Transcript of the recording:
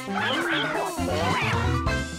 Oh, my God.